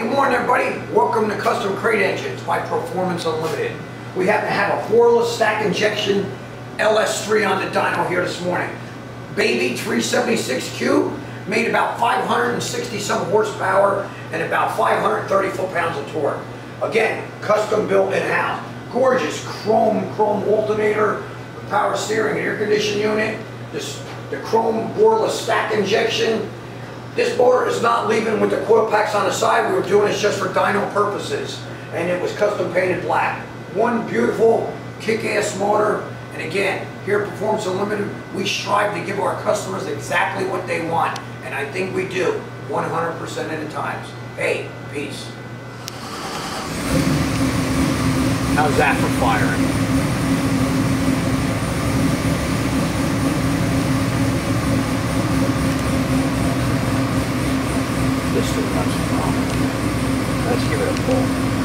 Good morning, everybody. Welcome to Custom Crate Engines by Proformance Unlimited. We happen to have a Borla stack injection LS3 on the dyno here this morning. Baby 376Q made about 560 some horsepower and about 530 foot-pounds of torque. Again, custom built in-house. Gorgeous chrome, chrome alternator, power steering and air conditioning unit, this, the chrome Borla stack injection, this motor is not leaving with the coil packs on the side. We were doing this just for dyno purposes. And it was custom painted black. One beautiful kick-ass motor. And again, here at Proformance Unlimited, we strive to give our customers exactly what they want. And I think we do, 100% of the times. Hey, peace. How's that for firing? Let's give it a pull.